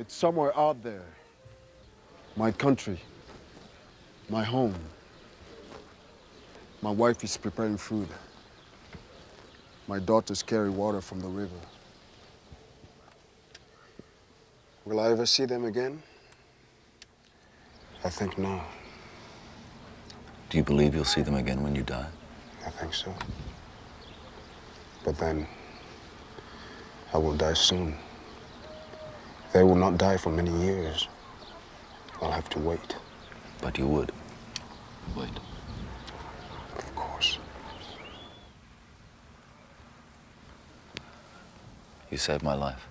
But somewhere out there, my country, my home, my wife is preparing food. My daughters carry water from the river. Will I ever see them again? I think no. Do you believe you'll see them again when you die? I think so. But then, I will die soon. They will not die for many years. I'll have to wait. But you would. Wait. Of course. You saved my life.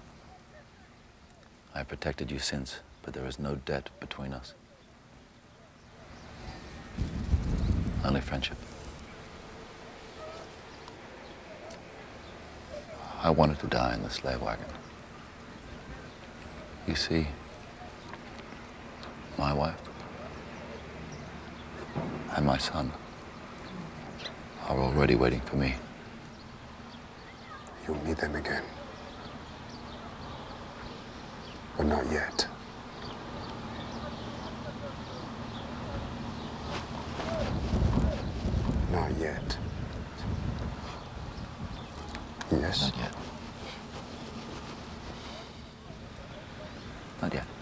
I have protected you since, but there is no debt between us. Only friendship. I wanted to die in the slave wagon. You see, my wife and my son are already waiting for me. You'll meet them again. But not yet. Not yet. Yes? Not yet. Not yet.